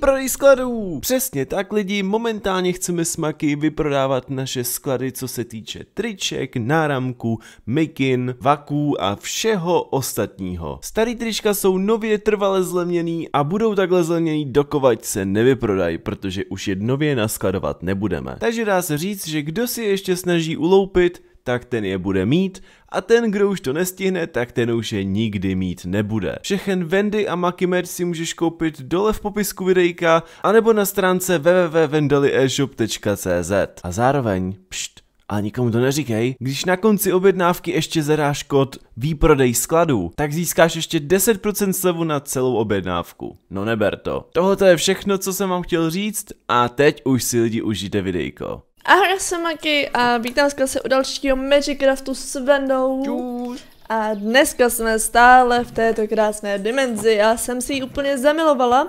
Výprodej skladů! Přesně tak lidi, momentálně chceme smaky vyprodávat naše sklady, co se týče triček, náramků, mikin, vaků a všeho ostatního. Starý trička jsou nově trvale zlevněný a budou takhle zlevněný dokovať se nevyprodají, protože už je nově naskladovat nebudeme. Takže dá se říct, že kdo si ještě snaží uloupit, tak ten je bude mít a ten, kdo už to nestihne, tak ten už je nikdy mít nebude. Všechen Vendy a Maki Merch si můžeš koupit dole v popisku videjka anebo na stránce www.vendalieshop.cz A zároveň, pšt, a nikomu to neříkej, když na konci objednávky ještě zadáš kód výprodej skladu, tak získáš ještě 10% slevu na celou objednávku. No neber to. Tohle je všechno, co jsem vám chtěl říct a teď už si lidi užijte videjko. Ahoj, já jsem Maki a vítám vás se u dalšího Magicraftu s Vendou. Čus. A dneska jsme stále v této krásné dimenzi. Já jsem si ji úplně zamilovala.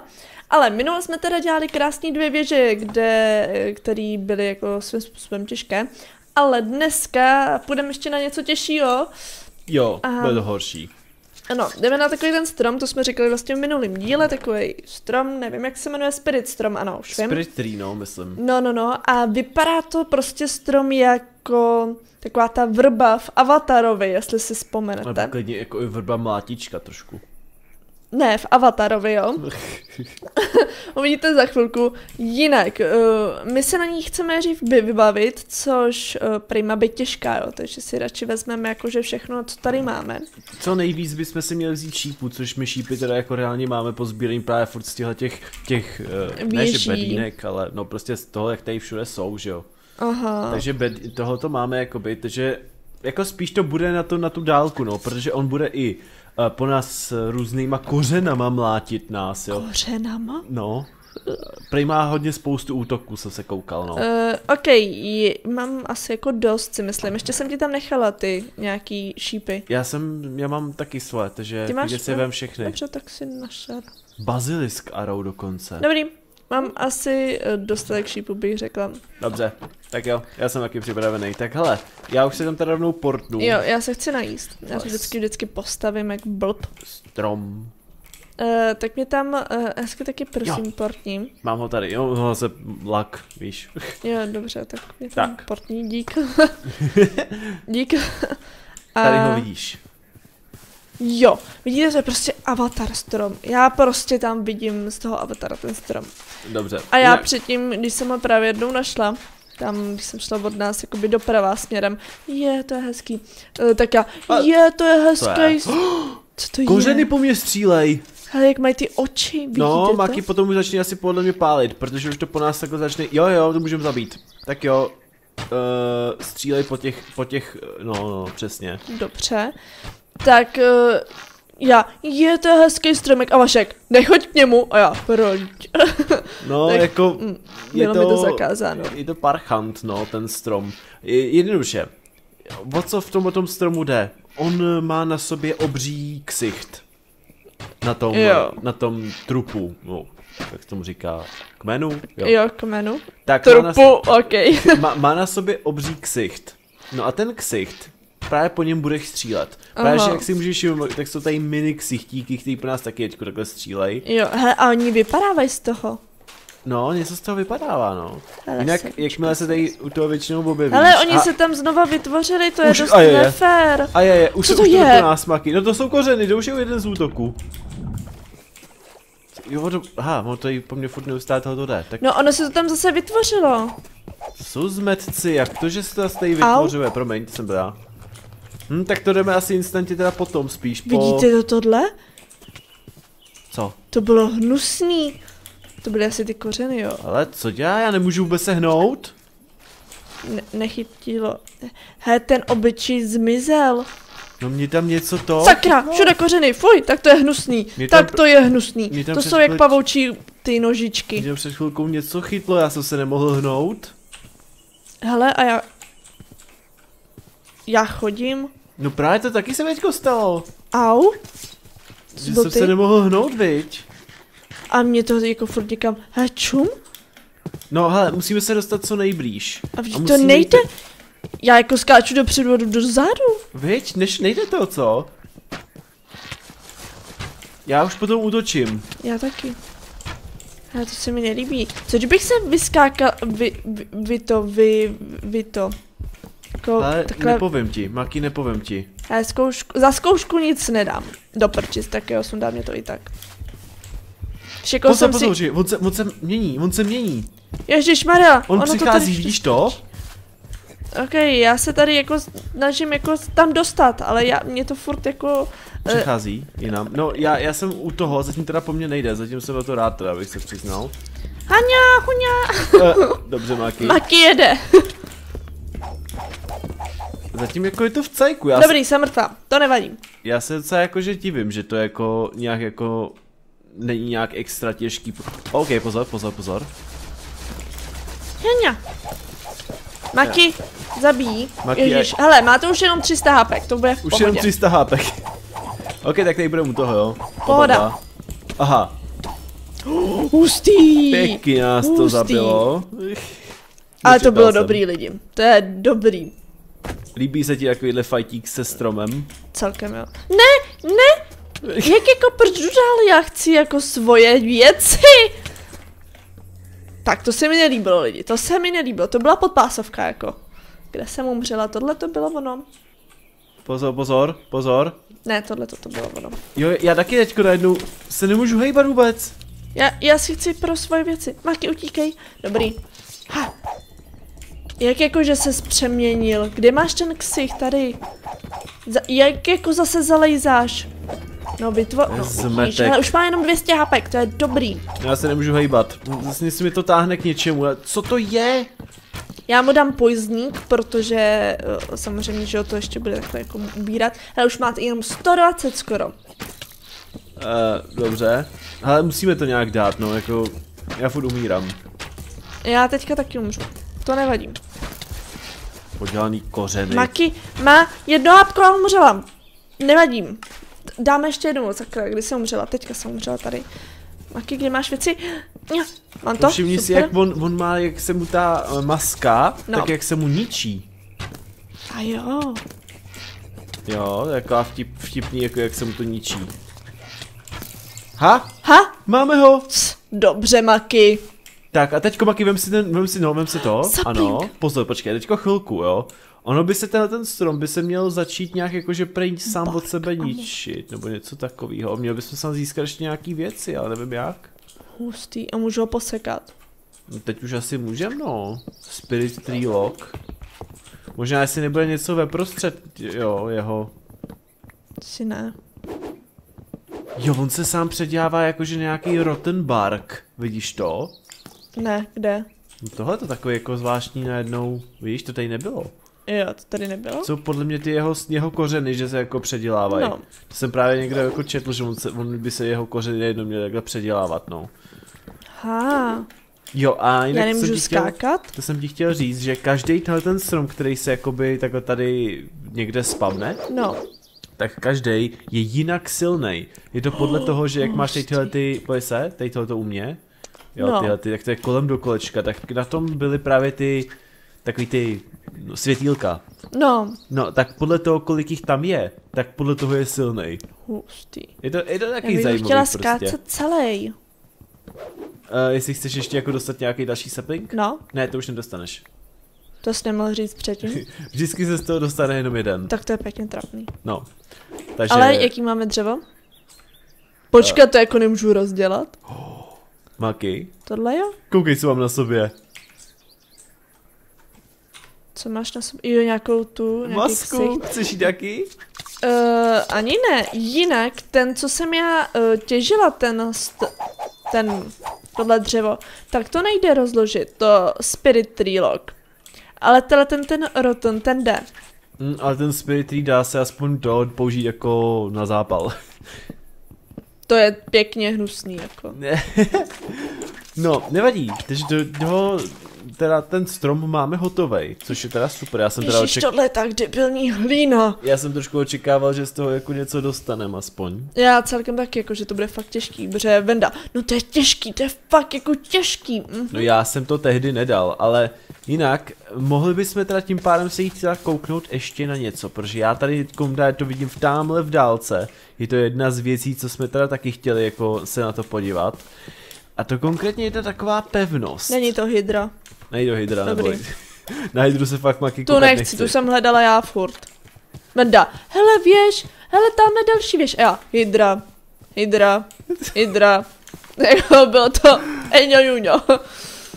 Ale minule jsme teda dělali krásné dvě věže, kde, které byly jako svým způsobem těžké. Ale dneska půjdeme ještě na něco těžšího. Jo, Aha. bude to horší. Ano, jdeme na takový ten strom, to jsme říkali vlastně v minulém díle, takový strom, nevím jak se jmenuje, Spirit strom, ano, už vím. Spirit Tree, no, myslím. No, no, no. A vypadá to prostě strom jako taková ta vrba v Avatarovi, jestli si Nebo vzpomenete. klidně jako i vrba mlátička trošku. Ne, v Avatarovi, jo. Uvidíte za chvilku. Jinak, uh, my se na ní chceme vy- vybavit, což uh, prima být těžká, jo. Takže si radši vezmeme jakože všechno, co tady máme. Co nejvíc bychom si měli vzít šípů, což my šípy teda jako reálně máme po sbírání právě furt z těchto těch, těch uh, ne že Věží. bedínek, ale no prostě z toho, jak tady všude jsou, že jo. Aha. Takže bed, tohle to máme jakoby, takže jako spíš to bude na, to, na tu dálku, no, protože on bude i po nás s různýma kořenama mlátit nás, jo. Kořenama? No, Prej má hodně spoustu útoků, jsem se koukal, no. Uh, ok, je, mám asi jako dost, si myslím. Ještě jsem ti tam nechala ty nějaký šípy. Já jsem, já mám taky svoje, takže Ty máš si vem všechny. Dobře, tak si našel. Bazilisk arrow dokonce. Dobrý, mám asi eh, dostatek šípů, bych řekla. Dobře, tak jo, já jsem taky připravený. Tak hele, já už se tam teda rovnou portnu. Jo, já se chci najíst. Já se vždycky, vždycky postavím jak blb. Strom. Uh, tak mě tam uh, hezky taky prosím jo. portním. Mám ho tady, jo, ho se lak, víš. Jo, dobře, tak mě tam Tak. portní, dík. dík. Tady A- ho vidíš. Jo, vidíte, to je prostě avatar strom. Já prostě tam vidím z toho avatara ten strom. Dobře. A já Jinak- předtím, když jsem ho právě jednou našla, tam, když jsem šla od nás jakoby doprava směrem, je, to je hezký, Eh, tak já, A- je, to je hezký, je? co to Kořeny je? po mně střílej. Hele, jak mají ty oči, vidíte No, to? Maki potom už začne asi podle mě pálit, protože už to po nás takhle začne, jo jo, to můžeme zabít. Tak jo, uh, střílej po těch, po těch, no, no, přesně. Dobře, tak uh, já, je, to hezký stromek, a Vašek, nechoď k němu, a já, proč? No, Tak, jako, mm, je to, to zakázáno. Je to parchant, no, ten strom. Je- Jednoduše, o co v tom tom stromu jde? On má na sobě obří ksicht. Na tom, Jo. na tom trupu, no, jak tomu říká, kmenu? Jo, jo kmenu. Tak má na, Trupu, ok. má, má na sobě obří ksicht. No a ten ksicht, právě po něm budeš střílet. Právě, Aha. že jak si můžeš všimnout, tak jsou tady mini ksichtíky, který po nás taky teďko takhle střílej. Jo, hele, a oni vypadávají z toho. No, něco z toho vypadává, no. Hele, Jinak, se- jakmile se tady u toho většinou objevíš. Ale oni a, se tam znova vytvořili, to je Už- dost a je, je. nefér. A je, je, už, Co to už to je? je? násmaky. No to jsou kořeny, to už je jeden z útoků. Jo, to, aha, on tady po mně furt neustále tohoto jde. Tak No, ono se to tam zase vytvořilo. jsou zmetci, jak to, že se to zase tady vytvořuje, promiň, to jsem byl já. Hm, tak to jdeme asi instantně teda potom spíš po... Vidíte to tohle? Co? To bylo hnusný. To byly asi ty kořeny, jo. Ale co dělá, já nemůžu vůbec se hnout? Ne- nechytilo. He, ten obyčej zmizel. No mě tam něco to... Sakra, všude kořeny, fuj, tak to je hnusný. Mě tam Tak to je hnusný. mě tam To jsou jak chvíli- pavoučí ty nožičky. Mě před chvilkou něco chytlo, já jsem se nemohl hnout. Hele, a já... Já chodím. No právě to taky se teďko stalo. Au. Že jsem se nemohl hnout, viď? A mě to jako furt někam... He, čum? No hele, musíme se dostat co nejblíž. A vždyť A to nejde. jít- Já jako skáču dopředu a jdu dozadu. Viď, než nejde to, co? Já už potom útočím. Já taky. Ale to se mi nelíbí. Co kdybych se vyskákal, vy, vy, vy to, vy, vy to. Jako, Ale takhle, nepovím ti, Maki, nepovím ti. ale zkoušku, za zkoušku nic nedám. Do prčis, tak jo, sundá mě to i tak. Všekl Pozor, jsem pozor, si, že on se, on se mění, on se mění. Ježišmarja, On ono to přichází, tady vidíš to? Ok, já se tady jako snažím jako tam dostat, ale já, mě to furt jako... eh, Přichází jinam. No, já, já jsem u toho, zatím teda po mně nejde, zatím jsem na to rád teda, abych se přiznal. Haňa, huňa, Uh, dobře, Maki. Maki jede. Zatím jako je to v cajku, já, Dobrý, jsem mrtvá, to nevadí. já se docela jakože divím, že to jako nějak jako není nějak extra těžký. OK, pozor, pozor, pozor. Haňa. Maki, zabíjí. Maki, Ježiš, hele, má to už jenom 300 hapek, to bude v Už pohodě. jenom 300 HP. OK, tak tady budeme u toho, jo. Oba Pohoda. dva. Aha, Hustý. pěkně nás to Hustý. zabilo. Ale to bylo jsem. dobrý lidi, to je dobrý. Líbí se ti takovýhle fajtík se stromem? Celkem jo. Ne, ne, jak jako proč jdu dál, já chci jako svoje věci. Tak to se mi nelíbilo lidi, to se mi nelíbilo, to byla podpásovka jako. Kde jsem umřela, tohle to bylo ono. Pozor, pozor, pozor. Ne, tohle to bylo ono. Jo, já taky teďko najednou se nemůžu hejbat vůbec. Já, já si chci pro svoje věci. Máky, utíkej. Dobrý. Ha. Jak jako, že se přeměnil? Kde máš ten ksich? Tady. Za, jak jako zase zalejzáš? No vytvo... No, Zmetek. ale už má jenom 200 hapek, to je dobrý. Já se nemůžu hejbat. Vlastně si mi to táhne k něčemu. Co to je? Já mu dám poizník, protože eh, samozřejmě, že to ještě bude takhle jako ubírat. Ale už máte jenom 120 skoro. Uh, dobře. Ale musíme to nějak dát, no, jako... Já furt umírám. Já teďka taky umřu. To nevadí. Podělaný kořeny. Maki má jedno hápko a umřela. Nevadím. Dáme ještě jednou, sakra, kdy jsem umřela? Teďka jsem umřela tady. Maki, kde máš věci? Mám to? Všimni si, jak on, on má, jak se mu ta eh, maska, No. tak jak se mu ničí. A jo. Jo, taková vtip, vtipný, jako jak se mu to ničí. Ha? Ha? Máme ho! Dobře, Maki. Tak a teďko Maki, vem si, ten, vem si, no, vem si to. Sapling. Ano, pozor, počkej, teďko chvilku, jo. Ono by se tenhle ten strom by se měl začít nějak jakože prej sám od sebe ničit, nebo něco takového. Měl bychom sám získat ještě nějaký věci, ale nevím jak. Hustý. A můžu ho posekat. No, teď už asi můžem, no. Spirit Tree Lock. Možná jestli nebude něco ve prostřed, jo, jeho. Si ne. Jo, on se sám předělává jakože nějaký rotten bark. Vidíš to? Ne, kde? No tohle to takový jako zvláštní najednou. Vidíš, to tady nebylo. Jo, to tady nebylo? Co podle mě ty jeho, jeho kořeny, že se jako předělávají. No. To jsem právě někde jako četl, že on, se, on by se jeho kořeny jednou měl takhle předělávat, no. Ha. Jo a jinak Já nemůžu jsem chtěl, skákat? to jsem ti chtěl říct, že každý tenhle ten strom, který se jakoby takhle tady někde spavne, No. tak každý je jinak silný. Je to podle toho, že jak máš tady tyhle ty, pojď se, tady tohleto u mě, jo, No. tyhle ty, tak to je kolem do kolečka, tak na tom byly právě ty, takový ty no, světýlka. No. No, tak podle toho, kolik jich tam je, tak podle toho je silný. Hustý. Je to, je to Já taky ho zajímavý chtěla prostě. skácet celý. Uh, jestli chceš ještě jako dostat nějaký další sapling? No, Ne, to už nedostaneš. to jsi nemohl říct předtím. Vždycky se z toho dostane jenom jeden. tak to je pěkně trapný. No. Takže, Ale jaký máme dřevo? Počkat, to jako nemůžu rozdělat. Maki, Tohle jo? koukej, co mám na sobě. Co máš na sobě? Jo, nějakou tu, nějaký Masku, ksicht. chceš jít taky? Uh, ani ne, jinak ten, co jsem já uh, těžila, ten, ten, tohle dřevo, tak to nejde rozložit, to Spirit Tree Log. Ale tenhle ten, ten Rotten, ten jde. Mm, ale ten Spirit Tree dá se aspoň to použít jako na zápal. To je pěkně hnusný, jako. No, nevadí, takže do, do, teda ten strom máme hotovej, což je teda super, já jsem teda Ježiš, oček... tohle je tak debilní hlína. Já jsem trošku očekával, že z toho jako něco dostanem aspoň. Já celkem taky, jako, že to bude fakt těžký, protože Venda, no to je těžký, to je fakt jako těžký. Mhm. No já jsem to tehdy nedal, ale jinak mohli bychom teda tím pádem se jít teda kouknout ještě na něco, protože já tady komdá to vidím v tamhle v dálce. Je to jedna z věcí, co jsme teda taky chtěli jako se na to podívat. A to konkrétně je to taková pevnost. Není to hydra. Nejde do hydra, neboj. Na hydru se fakt maky Tu koukat nechci, tu jsem hledala já furt. Menda, hele věž, hele tamhle další věž. A já, hydra, hydra, hydra. Jako bylo to eňo juňo.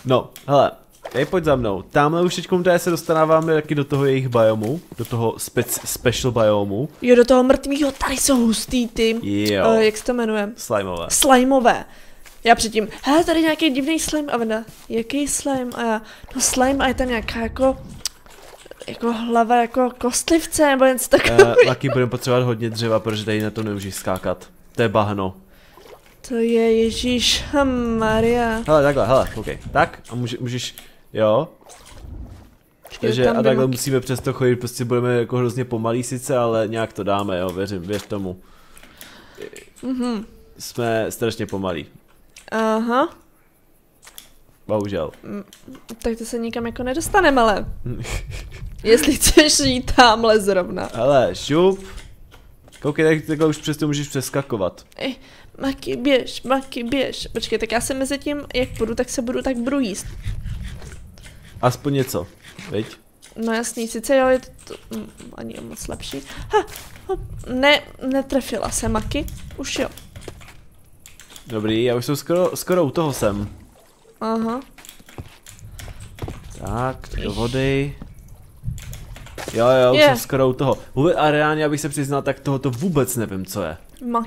No, hele, Hej, pojď za mnou. Tamhle už teďkom tady se dostáváme taky do toho jejich biomu, do toho spec, special biomu. Jo, do toho mrtvýho, tady jsou hustý ty. Jo. Uh, jak se to jmenuje? Slimeové. Slimeové. Já předtím, hele, tady nějaký divný slime, a Venda, jaký slime? A já, no slime a je tam nějaká jako, jako hlava jako kostlivce, nebo něco takového. Uh, taky budeme potřebovat hodně dřeva, protože tady na to nemůžeš skákat. To je bahno. To je Ježíš Maria. Hele, takhle, hele, ok. Tak, a může, můžeš, jo. Takže a takhle musíme přesto chodit, prostě budeme jako hrozně pomalý sice, ale nějak to dáme, jo, věřím, věř tomu. Mhm. Jsme strašně pomalí, Aha, bohužel. tak to se nikam jako nedostaneme, ale. Jestli chceš jít tamhle zrovna. Hele, šup. Koukej, tak takhle už přesto můžeš přeskakovat. Ej, Maki, běž, Maki, běž. Počkej, tak já se mezi tím, jak půjdu, tak se budu, tak budu jíst. Aspoň něco, viď? No jasný, sice jo, je to, to mm, ani moc lepší. Ha, hop, ne, netrefila se Maki, už jo. Dobrý, já už jsem skoro, skoro u toho jsem. Aha. Tak, do vody. Jo, jo, už Je. jsem skoro u toho. Vůbec, a reálně, abych se přiznal, tak tohoto vůbec nevím, co je.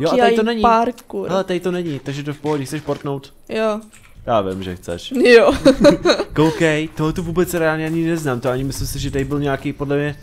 Jo, a tady to není. parkour. Hele, tady to není, takže to v pohodě, chceš portnout? Jo. Já vím, že chceš. Jo. Koukej, tohoto vůbec reálně ani neznám, to ani myslím si, že tady byl nějaký, podle mě,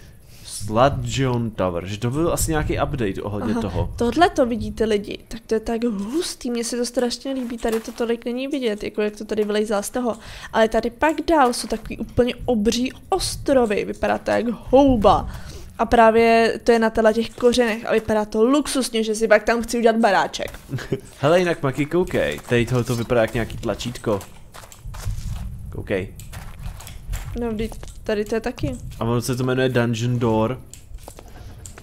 Sludgeon Tower, že to byl asi nějaký update ohledně Aha. toho. Tohle to vidíte lidi, tak to je tak hustý, mně se to strašně líbí, tady to tolik není vidět, jako jak to tady vylejzá z toho. Ale tady pak dál jsou takový úplně obří ostrovy, vypadá to jak houba. A právě to je na těle těch kořenech a vypadá to luxusně, že si pak tam chci udělat baráček. Hele, jinak Maki, koukej, tady tohoto vypadá jak nějaký tlačítko. Koukej. No, tady to je taky. A ono se to jmenuje Dungeon Door.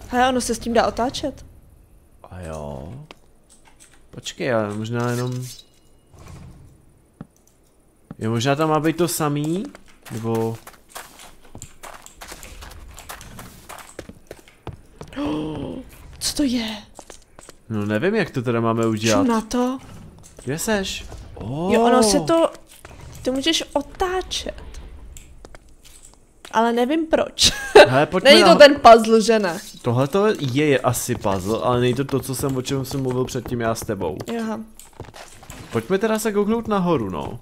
Hele, ono se s tím dá otáčet. A jo. Počkej, ale možná jenom... Jo, možná tam má být to samý? Nebo... Co to je? No nevím, jak to teda máme udělat. Čum na to? Kde seš? Oh. Jo, ono se to... To můžeš otáčet. Ale nevím proč. Hele, Není to na... ten puzzle, že ne? Tohle je, je asi puzzle, ale není to to, co jsem, o čem jsem mluvil předtím já s tebou. Aha. Pojďme teda se kouknout nahoru, no.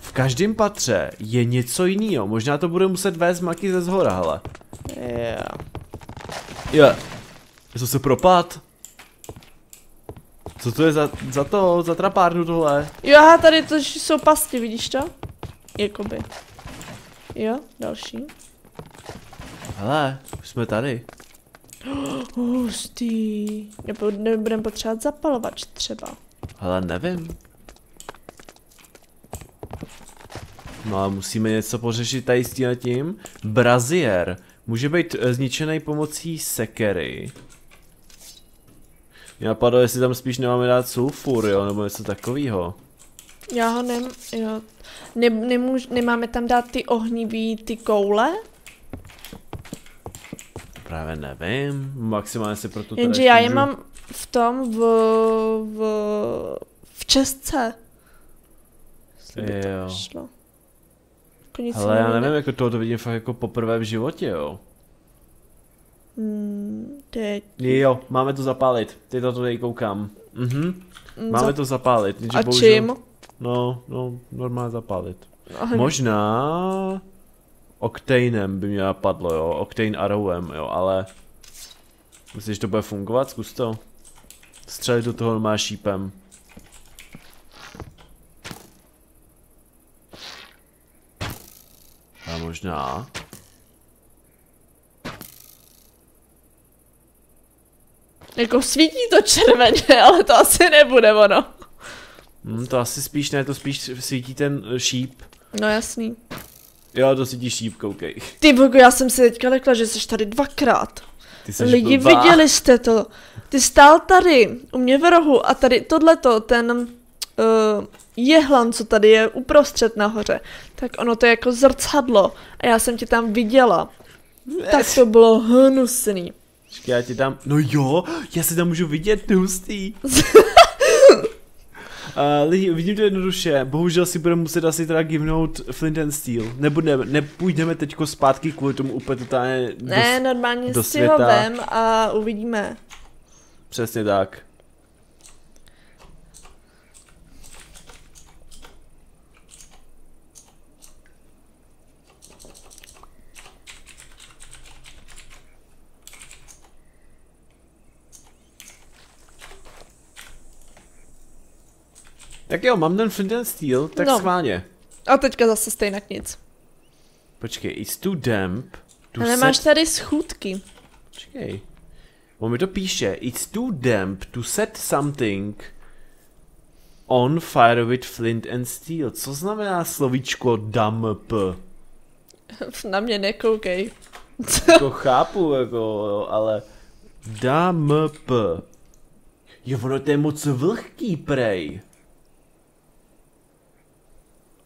V každém patře je něco jiného. Možná to bude muset vést maky ze zhora, hele. Jo. Jo. Já jsem se propad. Co to je za, za to, za trapárnu tohle? Jo, tady to jsou pasti, vidíš to? Jakoby. Jo, další. Hele, už jsme tady. Hustý. Nebo nebudeme potřebovat zapalovač třeba. Hele, nevím. No a musíme něco pořešit tady s tím. Brazier. Může být eh, zničený pomocí sekery. Mě napadlo, jestli tam spíš nemáme dát sulfur, jo, nebo něco takového. Já ho nem, jo. Ne, nemůž, nemáme tam dát ty ohnivý, ty koule? Právě nevím, maximálně si pro to teda Jenže já je můžu- mám v tom, v, v, v. Jestli by Jo. šlo. Jako Hele, já nevím, jako tohoto vidím fakt jako poprvé v životě, jo. Hmm, teď. Jo, máme to zapálit, ty to tady koukám. Mhm, Mm, máme to zapálit. A bohužel- čím? No, no, normálně zapálit. Aha, Možná Octanem by mě napadlo, jo, Octane Arrowem, jo, ale myslíš, že to bude fungovat? Zkus to. Střelit do toho má šípem. A možná. Jako svítí to červeně, ale to asi nebude ono. Hm, to asi spíš ne, to spíš svítí ten šíp. No jasný. Jo, to svítí šíp, koukej. Ty bogo, já jsem si teďka lekla, že jsi tady dvakrát. Ty jsi Lidi, blbá. viděli jste to. Ty stál tady, u mě v rohu a tady tohleto, ten, uh, jehlan, co tady je uprostřed nahoře, tak ono to je jako zrcadlo a já jsem tě tam viděla. Tak to bylo hnusný. Já ti dám, no jo, já si tam můžu vidět, hustý. Uh, lidi, vidím to jednoduše, bohužel si budeme muset asi teda givnout Flint and Steel. Nebudeme, nepůjdeme teďko zpátky kvůli tomu úplně totálně do, Ne, normálně do si ho světa. vem a uvidíme. Přesně tak. Tak jo, mám ten Flint and Steel, tak No. schválně. A teďka zase stejnak nic. Počkej, it's too damp. To Ale máš tady schůdky. Počkej. On mi to píše. It's too damp to set something on fire with flint and steel. Co znamená slovíčko damp? Na mě nekoukej. Jako chápu, jako, ale damp. Jo, ono to je moc vlhký, prej.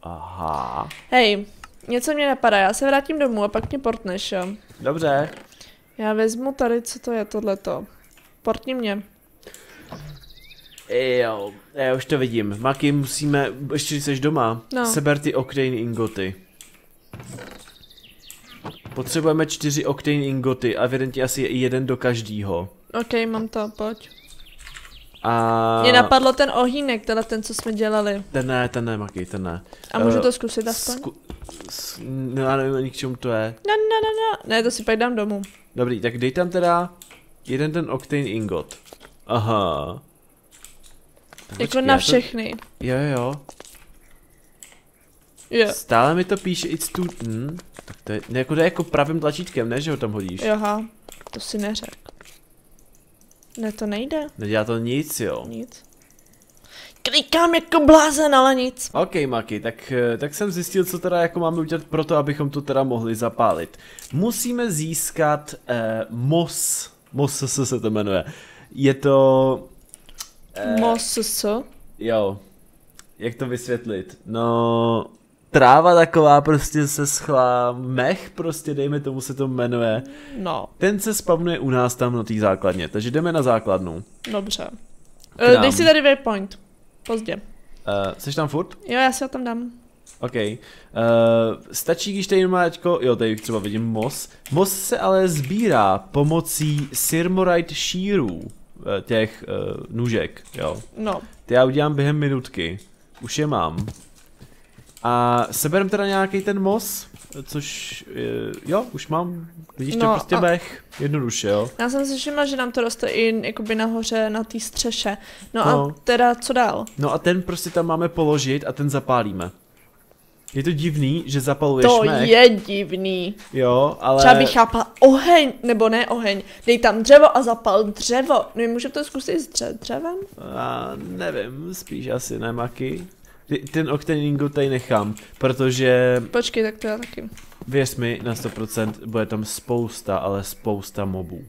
Aha. Hej, něco mě napadá, já se vrátím domů a pak mě portneš, jo. Dobře. Já vezmu tady, co to je tohleto. Portni mě. Jo, já už to vidím. Maky, musíme, ještě když jsi doma, No. seber ty octane ingoty. Potřebujeme čtyři octane ingoty a evidentně asi jeden do každýho. OK, mám to, pojď. A... Mě napadlo ten ohýnek, teda ten, co jsme dělali. Ten ne, ten ne, Maky, ten ne. A můžu Eh, to zkusit aspoň? Zku... S... No, já nevím ani k čemu to je. No, no, no, no. Ne, to si pak dám domů. Dobrý, tak dej tam teda jeden ten octane ingot. Aha. Tak Jako počkej, na to- všechny. Jo, jo, jo. Jo. Stále mi to píše it's too... Hm, tak to je, jako, to je jako pravým tlačítkem, ne, že ho tam hodíš. Jaha, to si neřek. Ne, to nejde. Nedělá to nic, jo. Nic. Klikám jako blázen, ale nic. OK, Maki, tak, eh, tak jsem zjistil, co teda jako máme udělat pro to, abychom to teda mohli zapálit. Musíme získat eh, MOS. MOS se to jmenuje. Je to... Eh, Mos, co? Jo. Jak to vysvětlit? No... Tráva taková prostě se schlá, mech prostě, dejme tomu se to jmenuje. No, Ten se spavnuje u nás tam na té základně, takže jdeme na základnu. dobře. Uh, dej si tady waypoint. Pozdě. Uh, jsi tam furt? Jo, já si ho tam dám. OK. Uh, stačí, když tady má teďko, jo, tady třeba vidím mos. Mos se ale sbírá pomocí Sirmorite šírů, eh, těch uh, nůžek, jo. No, Ty já udělám během minutky. Už je mám. A seberem teda nějaký ten mos, což, uh, jo, už mám. Vidíš to No prostě a- mech, jednoduše, jo. já jsem si všimla, že nám to roste i jakoby nahoře na té střeše. No, No. a teda co dál? No a ten prostě tam máme položit a ten zapálíme. Je to divný, že zapaluješ To mech, je divný. jo, ale... Třeba bych chápal oheň, nebo ne oheň. Dej tam dřevo a zapal dřevo. No, můžeme to zkusit s dře- dřevem? A nevím, spíš asi ne, Maky. Ty- Ten oktaningu tady nechám, protože Počkej, tak to já taky. věř mi, na 100% bude tam spousta, ale spousta mobů.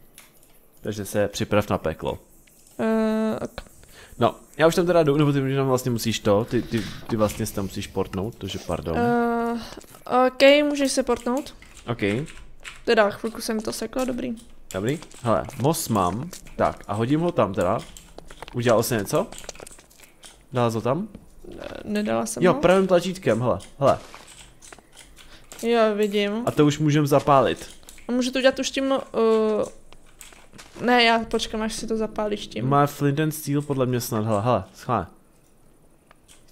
Takže se připrav na peklo. Uh, ok. No, já už tam teda jdu, nebo ty tam vlastně musíš to, ty, ty, ty vlastně se tam musíš portnout, takže pardon. Uh. OK, můžeš se portnout? OK, Teda chvilku jsem to sekla, dobrý. dobrý. Hele, mos mám, tak a hodím ho tam teda. Udělal jsi něco? Dal jsi ho tam? Nedala jsem Jo, ho? pravým tlačítkem, hele, hele. Jo, vidím. A to už můžeme zapálit. A můžu to udělat už tím... Uh... Ne, já počkám, až si to zapálíš tím. Má Flint and Steel podle mě snad, hele, hele, schválně.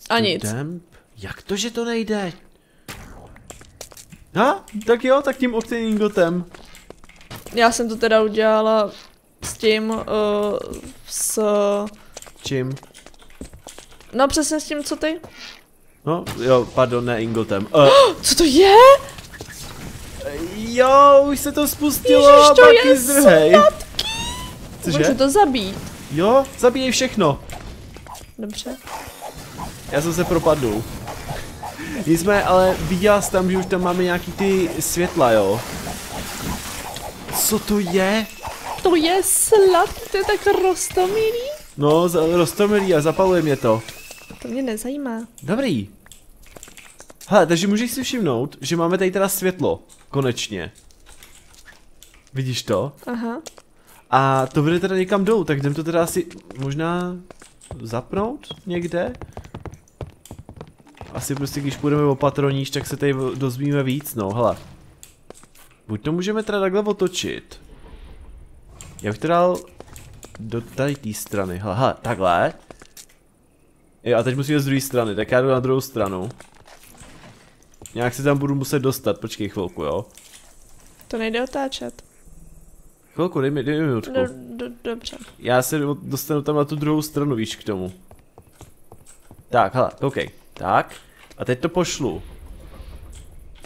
A nic. Damp? Jak to, že to nejde? Ha? Tak jo, tak tím octane ingotem. Já jsem to teda udělala s tím, uh, s... Čím? No přesně s tím, co ty? No, jo, pardon, ne ingotem. Uh, Co to je? jo, už se to spustilo, Ježiš, to je. Cože? Můžu to zabít. Jo, zabíjej všechno. Dobře. Já jsem se propadl. Nicméně, ale viděla jsi tam, že už tam máme nějaký ty světla, jo? Co to je? To je sladký, to je tak rostomilý. No, roztomilý a zapaluje mě to. To mě nezajímá. Dobrý. Hele, takže můžeš si všimnout, že máme tady teda světlo. Konečně. Vidíš to? Aha. A to vede teda někam dolů, tak jdem to teda asi možná zapnout někde? Asi prostě když půjdeme opatroníž, tak se tady dozvíme víc, no, hele. Buď to můžeme teda takhle otočit. Já bych to dal do tady té strany, hele, hele, takhle. Jo, a teď musíme z druhé strany, tak já jdu na druhou stranu. Nějak se tam budu muset dostat, počkej chvilku, jo. To nejde otáčet. Chvilku, dej mi, dej mi minutku. Do, do, dobře. Já se dostanu tam na tu druhou stranu, víš, k tomu. Tak, hele, OK. Tak. A teď to pošlu.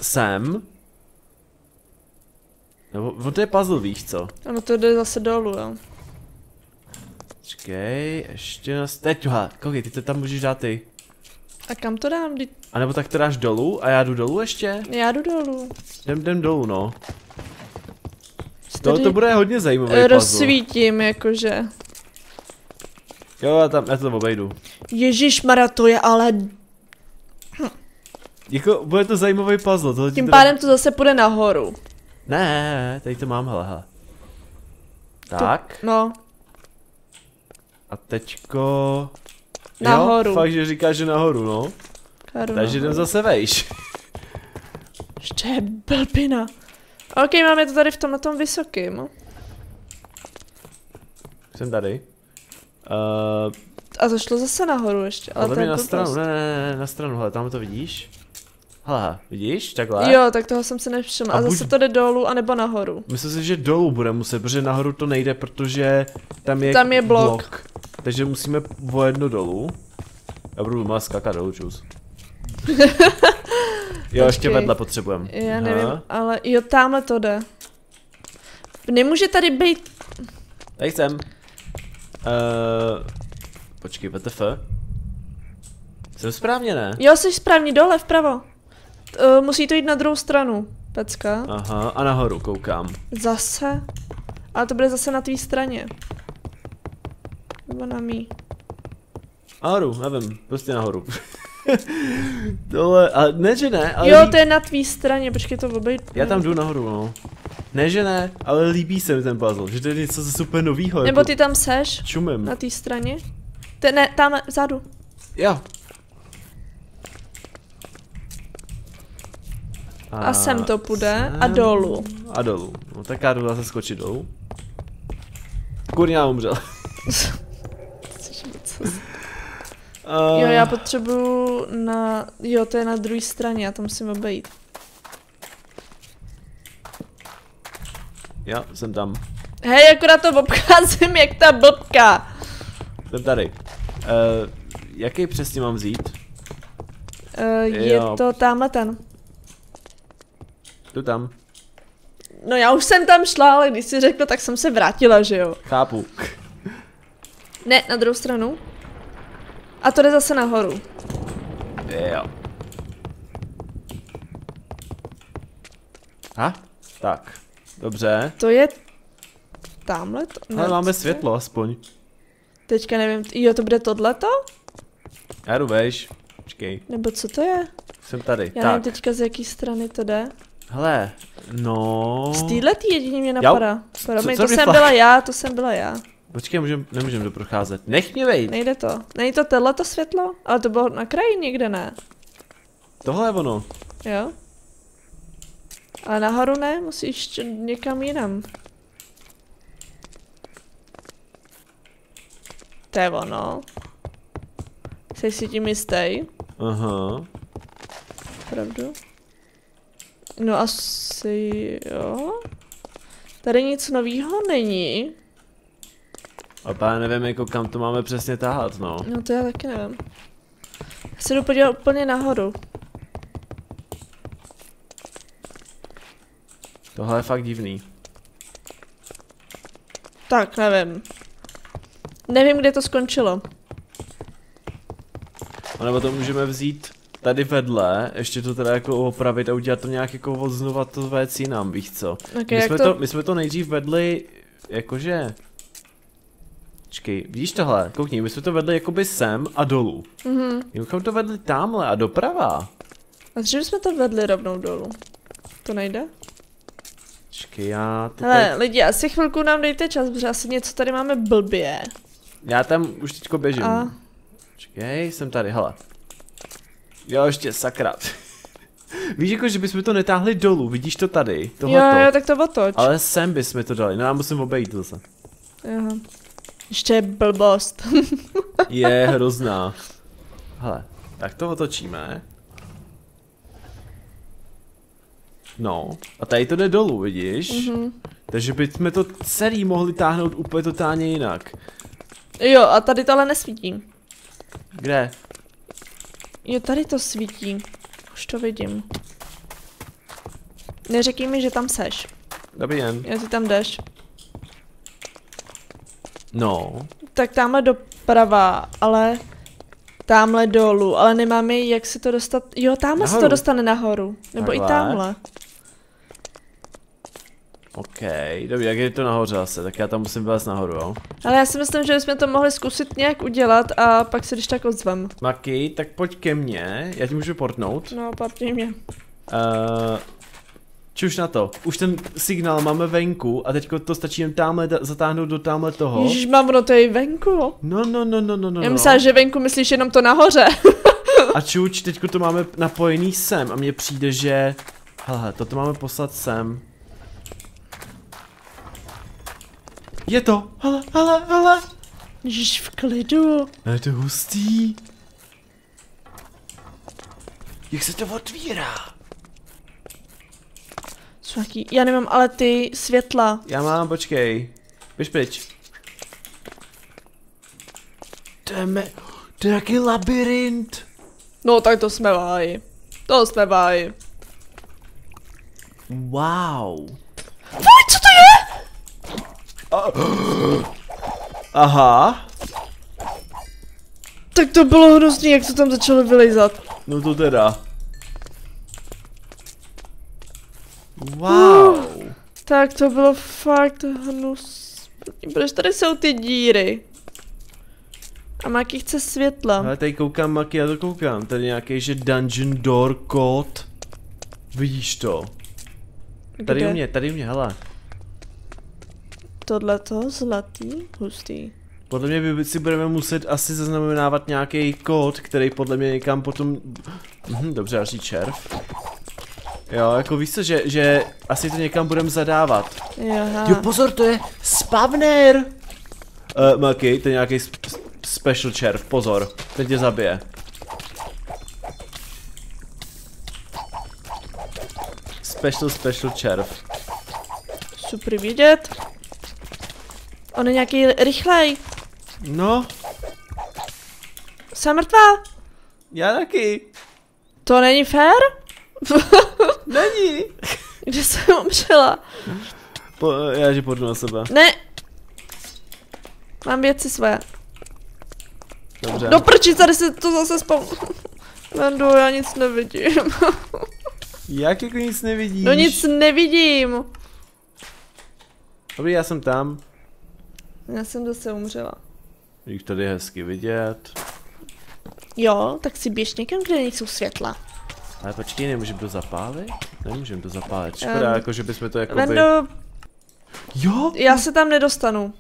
Sem. Nebo, to je puzzle, víš co? Ano, to jde zase dolů, jo. Počkej, ještě nás... Teď, hele, koukej, ty to tam můžeš dát ty. A kam to dám? A nebo tak to dáš dolů a já jdu dolů ještě? Já jdu dolů. Jdem, jdem dolů, no. To, to bude hodně zajímavé Rozsvítím, jakože. Jo, já tam, já to obejdu. Ježíš Mara, to je ale... Hm. Jako, bude to zajímavý puzzle. To Tím teda... pádem to zase půjde nahoru. Ne, tady to mám, hele, hele. Tak. To, no. A teďko... Nahoru. Jo, fakt, že říkáš, že nahoru, no. Karu Takže jdem zase vejš. Ještě je blbina. Ok, máme to tady v tomhle tom vysokým. Jsem tady. Uh, a to šlo zase nahoru ještě, ale to je na stranu, ne, ne, ne, na stranu, hele, tam to vidíš? Hele, vidíš, takhle? Jo, tak toho jsem se nevšiml. A, a zase buď... to jde dolů, anebo nahoru. Myslím si, že dolů bude muset, protože nahoru to nejde, protože tam je, tam je blok. blok. Takže musíme o jedno dolů. Já budu má skákat dolů, čus. jo, ještě vedle potřebujeme. Já nevím, Aha. ale jo, tamhle to jde. Nemůže tady být... Tady jsem. Uh, počkej, WTF. Jsem správně, ne? Jo, jsi správně, dole, vpravo. Uh, musí to jít na druhou stranu, pecka. Aha, a nahoru koukám. Zase? Ale to bude zase na tvý straně. Nebo na mý. Nahoru, nevím, prostě nahoru. Tohle, a ne, že ne, ale... Jo, to je na tvý straně, počkej to obejít. Já tam jdu nahoru, no. Ne, že ne, ale líbí se mi ten puzzle, že to je něco super novýho. Nebo jako ty tam seš? Čumem. Na té straně? Te, ne, tam vzadu. Jo. A, a sem to půjde sem... a dolů. A dolů. No tak já jdu zase skočit dolů. Já umřel. Uh... Jo, já potřebuju na... Jo, to je na druhé straně, já to musím obejít. Jo, jsem tam. Hej, akorát to obcházím jak ta blbka. Jsem tady. Uh, jaký přesně mám vzít? Uh, je jo. to tamhle ten. Tu tam. No já už jsem tam šla, ale když jsi řekl, tak jsem se vrátila, že jo? Chápu. Ne, na druhou stranu. A to jde zase nahoru. Jo. A? Tak. Dobře. To je... Tamhle to? Ale máme světlo aspoň. Teďka nevím, jo to bude tohleto? Já jdu vejš. Počkej. Nebo co to je? Jsem tady, Já tak. nevím teďka z jaký strany to jde. Hele, no... Z téhle jedině mě napadá. Promiň, to jsem byla já, to jsem byla já. Počkej, můžem, nemůžeme doprocházet. Nech mě vejít. Nejde to. Není to tohleto světlo? Ale to bylo na kraji někde, ne? Tohle je ono. Jo? Ale nahoru ne, musíš někam jinam. To je ono. Jsi si tím jistý? Aha. Pravdu? No asi jo. Tady nic nového není. A já nevím, jako kam to máme přesně tahat, no. No to já taky nevím. Já se jdu podívat úplně nahoru. Tohle je fakt divný. Tak, nevím. Nevím, kde to skončilo. A nebo to můžeme vzít tady vedle, ještě to teda jako opravit a udělat to nějak jako od znova to věc jinam, víš co. Okay, my, jsme to... to... my jsme to nejdřív vedli, jakože Čekej, vidíš tohle? Koukni, my jsme to vedli jakoby sem a dolů. Mhm. Bychom to vedli tamhle a doprava. A dřív jsme to vedli rovnou dolů. To nejde? Čekej, já to Hele, tady... lidi, asi chvilku nám dejte čas, protože asi něco tady máme blbě. Já tam už teďko běžím. A Čekej, jsem tady, hele. Jo, ještě sakra. Víš, jako, že bychom to netáhli dolů, vidíš to tady, jo, tohleto. jo, tak to otoč. Ale sem bychom to dali, no já musím obejít zase. Aha. Ještě je blbost. Je hrozná. Hele, tak to otočíme. No, a tady to jde dolů, vidíš? Mhm. Takže bychom to celý mohli táhnout úplně totálně jinak. Jo, a tady to ale nesvítí. Kde? Jo, tady to svítí. Už to vidím. Neřekni mi, že tam seš. Dobrý den. Já ty tam jdeš. No, Tak tamhle doprava, ale tamhle dolů, ale nemáme jak se to dostat. Jo, tamhle se Nahoru. to dostane nahoru. Nebo i Takhle. tamhle. Ok, dobrý, jak je to nahoře zase, tak já tam musím vylez nahoru, jo. Ale já si myslím, že bychom to mohli zkusit nějak udělat a pak se když tak ozvem. Maki, tak pojď ke mně, já ti můžu portnout. No, papně mě. Uh, čuž na to, už ten signál máme venku a teďko to stačí jen tamhle zatáhnout do tamhle toho. Ježíš, mám ono to je venku. No, no, no, no, no, no. Já no. myslela, že venku myslíš jenom to nahoře. A čuč, teďko to máme napojený sem a mně přijde, že... Hele, toto máme poslat sem. Je to, hele, hele, hele. Ježíš, v klidu. Je to hustý. Jak se to otvírá? Jsou nějaký, já nemám ale ty světla. Já mám, počkej. Běž pryč. Jdeme, to je jaký labirint. No, tak to jsme váji. To jsme váji. Wow. Fuj, co to je? Aha, Tak to bylo hrozný, jak to tam začalo vylejzat. no to teda. Wow. Tak to bylo fakt hnus. Proč tady jsou ty díry? A Maki chce světla. Ale tady koukám, Maki, já to koukám. Tady nějaký, že Dungeon Door Code. Vidíš to? Tady Kde? u mě, tady u mě, hele. Tohleto, zlatý, hustý. Podle mě by si budeme muset asi zaznamenávat nějaký kód, který podle mě někam potom... Mhm, dobře, až červ. Jo, jako víš co, že, že asi to někam budeme zadávat. Jaha. Jo, pozor, to je spavner! Uh, Maki, to je nějaký sp- special červ, pozor, ten tě zabije. Special, special červ. Super vidět. On je nějaký rychlej. No, Jsem mrtvá. já taky. To není fér? Není. Kde jsem umřela? Po, já že podnu na sebe. Ne. Mám věci své. Dobře. Do prči, tady se to zase spom... Vendu, já nic nevidím. Jak jako nic nevidíš? No nic nevidím. Dobrý, já jsem tam. Já jsem zase umřela. Když tady je hezky vidět. Jo, tak si běž někam, kde nejsou světla. Ale počkej, nemůžeme to zapálit? Nemůžeme to zapálit. Škoda, Ehm, jako že bychom to jako Vendo, Jo? já se tam nedostanu.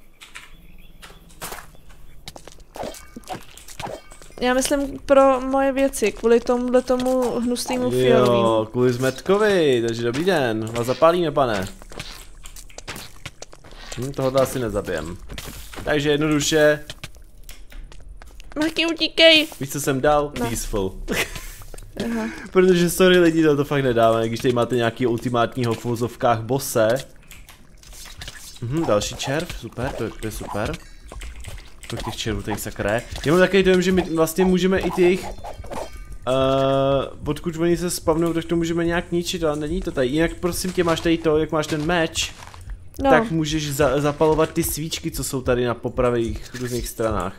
Já myslím pro moje věci, kvůli tomuhle tomu hnusnému fialovému. Jo, kvůli zmetkovi, takže dobrý den. Vás zapálíme, pane. Hm, tohle asi nezabijem. Takže jednoduše, Maki, utíkej! víš co jsem dal? Ne. Peaceful. Aha. Protože sorry lidi, to, to fakt nedáme, když tady máte nějaký ultimátního v úzovkách bose. Mhm, další červ, super, to, je- to je super. Kolik těch červů tady sakra je. Já mám takový dojem, že my vlastně můžeme i jejich... Uh, odkud oni se spavnou, tak to můžeme nějak ničit, ale není to tady. Jinak prosím tě, máš tady to, jak máš ten meč, No, tak můžeš za zapalovat ty svíčky, co jsou tady na popravých různých stranách.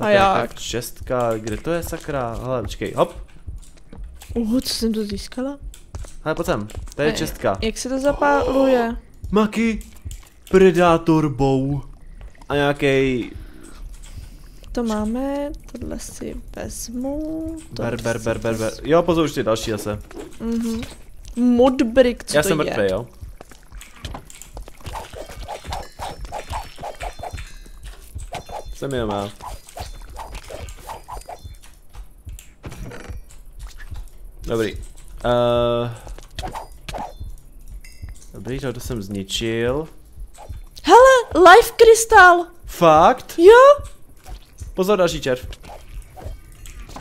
A jak? Šestka, kde to je sakra? Hele, počkej, hop. uh, co jsem to získala? Hele, pojď sem, to je čestka. Jak se to zapáluje? Maki, Predator bow. A nějaký To máme, tohle si vezmu. Ber, ber, ber, ber, ber. Jo, pozor, už ty další zase. Mhm. Modbrick, co Já to jsem je? mrtvý, jo. Jsem jenom já. Dobrý. Uh, dobrý, to jsem zničil. Hele, life krystal! Fakt? Jo, Pozor, další červ.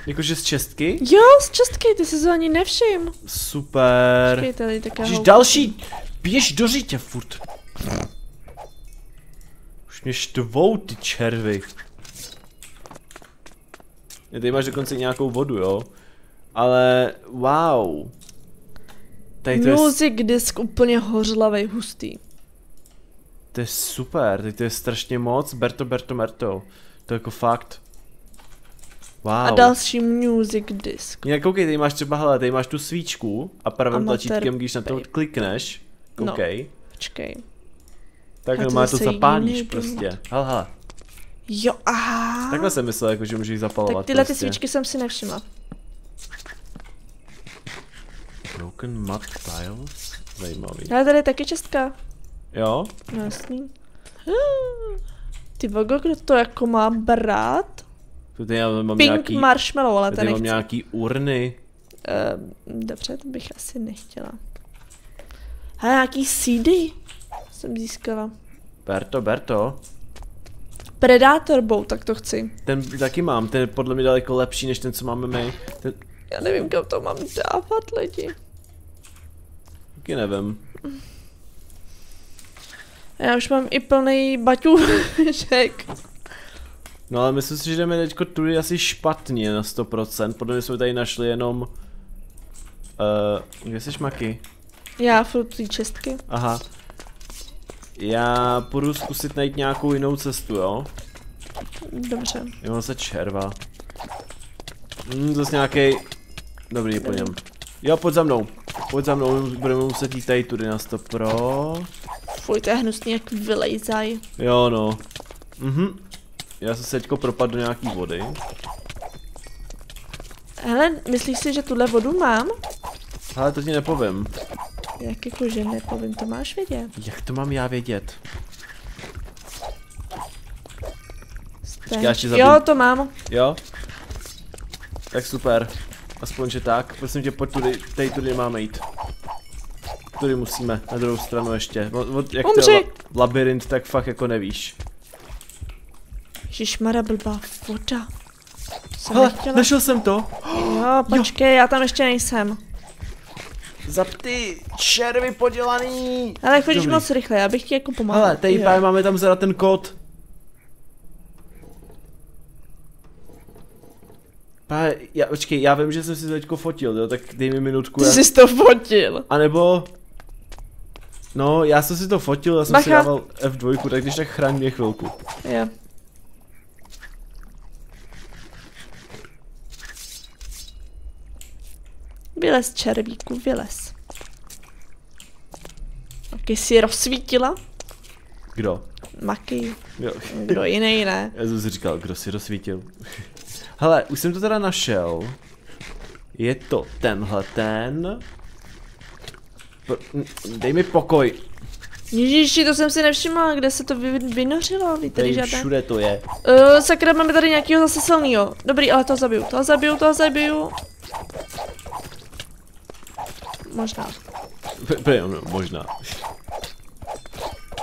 Jakože z čestky? jo, z čestky, ty jsi to ani nevšim. Super. Počkej, tady taká další! Běž do řítě furt. Už mě štvou ty červy. Je, Tady máš dokonce nějakou vodu, jo? Ale wow. Tady to je, Music disk úplně hořlavej, hustý. to je super, tady to je strašně moc. Berto, Berto, Merto. To je jako fakt. Wow. A další music disk. Jinak koukej, tady máš třeba, hele, tady máš tu svíčku a pravým tlačítkem, když na to babe. klikneš, No. koukej, Počkej. tak to normálně to zapálíš prostě. Hele, hele. Jo, aha. Takhle jsem myslel, jako, že můžeš zapalovat Tak tyhle ty prostě. svíčky jsem si nevšimla. Broken mud tiles? Zajímavý. Ale tady je taky čestka. Jo? No jasný. Ty vogo, kdo to jako má brát? Tady já mám Pink nějaký, marshmallow, ale ten mám nějaký urny. Uh, dobře, to bych asi nechtěla. A nějaký CD jsem získala. Berto, Berto. Predator bow, tak to chci. Ten taky mám, ten je podle mě daleko lepší, než ten, co máme my. Ten, Já nevím, kam to mám dávat lidi. taky nevím. Já už mám i plný baťůžek. No ale myslím si, že jdeme teďko tudy asi špatně na 100%. Podle mě jsme tady našli jenom... Uh, kde jsi Maky? Já furt ty čestky. Aha. Já půjdu zkusit najít nějakou jinou cestu, jo? Dobře. Jo, se červa. Hmm, zase nějaký. Dobrý, po něm. Jo, pojď za mnou. Pojď za mnou, budeme muset jít tady tudy na 100 pro. Fuj, to je hnusný, jak vylejzaj. Jo, no. Mhm. Já jsem se teďko propadl do nějaký vody. Hele, myslíš si, že tuhle vodu mám? Ale to ti nepovím. Jak jako, že nepovím, to máš vědět. Jak to mám já vědět? Ten- já zabiju. Jo, to mám. Jo? Tak super. Aspoň, že tak. Prosím tě, pojď tudy, tady tudy máme jít. Tudy musíme, na druhou stranu ještě. Od, od, jak to je la- labirint, tak fakt jako nevíš. Ježišmarja, blbá voda. Jsem Hele, nechtěla. našel jsem to. Jo, počkej, já tam ještě nejsem. Za ty červy podělaný. Ale chodíš Dobrý. moc rychle, já bych ti jako pomohla. Hele, tady Jo. právě máme tam zadat ten kód. Právě, já, počkej, já vím, že jsem si to teďko fotil, jo, tak dej mi minutku. Ty Já, jsi to fotil. a nebo... No, já jsem si to fotil, já jsem si Bacha. dával F2, tak když tak chraň mě chvilku. Jo. Vylez, červíku, vylez. Taky si rozsvítila? Kdo? Maky. Jo. Kdo jiný, ne? Já jsem si říkal, kdo si rozsvítil. Hele, už jsem to teda našel. Je to tenhle ten. Pr- Dej mi pokoj. Ježíši, to jsem si nevšimla, kde se to vy, vynořilo, víte, Tady žádné. všude to je. Uh, sakra, máme tady nějakého zase silného. Dobrý, ale to zabiju, to zabiju, to zabiju. Možná. P- možná.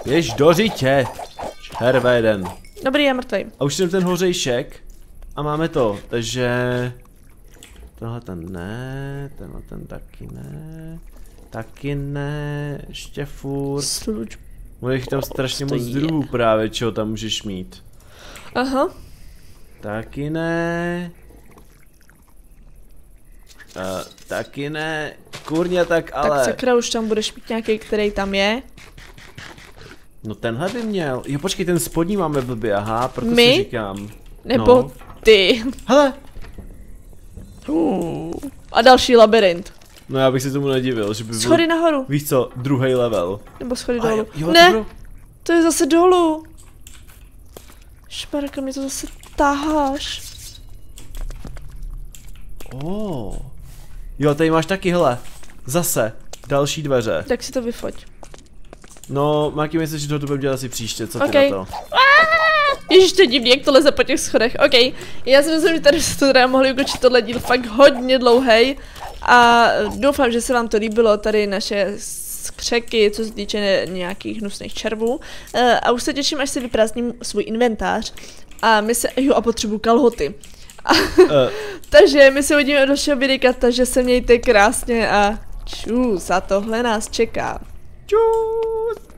Běž do řitě. Červe jeden. Dobrý, je mrtvej. A už jsem ten hořejšek. A máme to, takže... Tenhle ten ne, tenhle ten taky ne. Taky ne, ještě furt. Sluč. Můžeš tam strašně moc Stojí. druhů právě, čeho tam můžeš mít. Aha. Taky ne. Uh, taky ne. Kurně tak ale. Tak sakra, už tam budeš mít nějaký, který tam je. No tenhle by měl. Jo počkej, ten spodní máme blbě, aha, proto My? si říkám. Nebo No. ty. Hele, Uh. A další labirint. no já bych si tomu nedivil, že by byl... Schody nahoru. Víš co, druhý level. Nebo schody dolů. jo, ne, to bylo- To je zase dolů. Šparka, mi to zase taháš. Oh. Jo, tady máš taky, hele. Zase. Další dveře. Tak si to vyfoť. No, Maki, myslíš, že to budeme dělat asi příště, co ty okay. na to? Ježiš, to je divný, jak to leze po těch schodech. OK, já si myslím, že tady se to teda mohli ukončit tohle díl fakt hodně dlouhý. A doufám, že se vám to líbilo, tady naše skřeky, co se týče nějakých hnusných červů. E, a už se těším, až si vyprázdním svůj inventář. A my se, jo, a potřebuji kalhoty. A, uh. takže my se uvidíme do dalšího videa, takže se mějte krásně a čus, a tohle nás čeká. Čus!